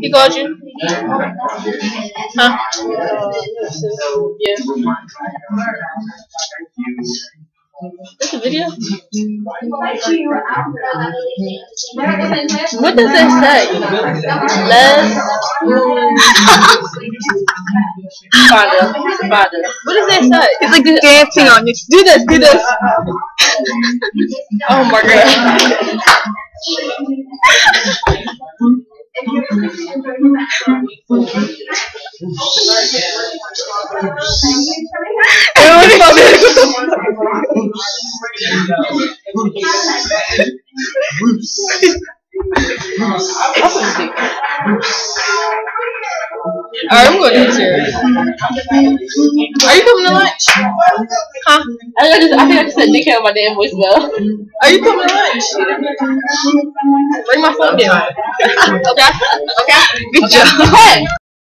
He called you? Huh? Yeah. It's a video? What does it say? Les. Father. Father. What does it say? It's like dancing on you. Do this, do this. Oh my god. Alright, I'm going to yours. Are you coming to lunch? Huh? I, got just, I think I just said dickhead on my damn voicemail. Are you coming to lunch? Bring my phone down. Okay? Okay? Good job. Hey!